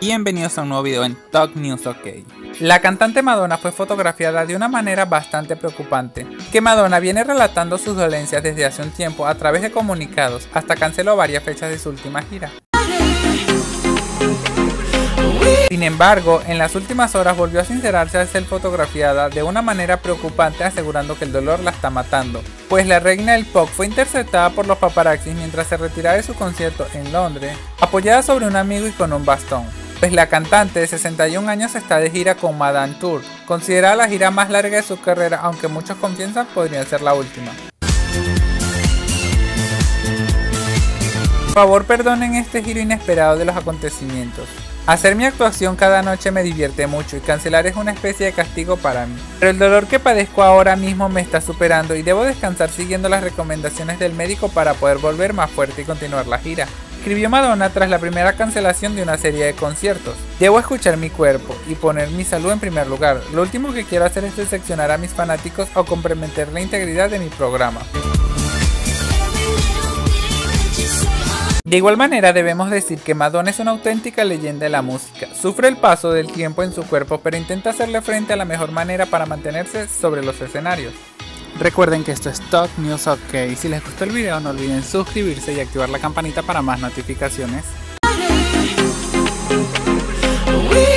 Bienvenidos a un nuevo video en Talk News OK. La cantante Madonna fue fotografiada de una manera bastante preocupante, que Madonna viene relatando sus dolencias desde hace un tiempo a través de comunicados, hasta canceló varias fechas de su última gira. Sin embargo, en las últimas horas volvió a sincerarse al ser fotografiada de una manera preocupante asegurando que el dolor la está matando, pues la reina del pop fue interceptada por los paparazzis mientras se retiraba de su concierto en Londres, apoyada sobre un amigo y con un bastón. Pues la cantante de 61 años está de gira con Madame Tour, considerada la gira más larga de su carrera, aunque muchos confiesan podría ser la última. Por favor perdonen este giro inesperado de los acontecimientos. Hacer mi actuación cada noche me divierte mucho y cancelar es una especie de castigo para mí. Pero el dolor que padezco ahora mismo me está superando y debo descansar siguiendo las recomendaciones del médico para poder volver más fuerte y continuar la gira. Escribió Madonna tras la primera cancelación de una serie de conciertos. Debo escuchar mi cuerpo y poner mi salud en primer lugar. Lo último que quiero hacer es decepcionar a mis fanáticos o comprometer la integridad de mi programa. De igual manera debemos decir que Madonna es una auténtica leyenda de la música. Sufre el paso del tiempo en su cuerpo pero intenta hacerle frente a la mejor manera para mantenerse sobre los escenarios. Recuerden que esto es Talk News OK. Si les gustó el video no olviden suscribirse y activar la campanita para más notificaciones.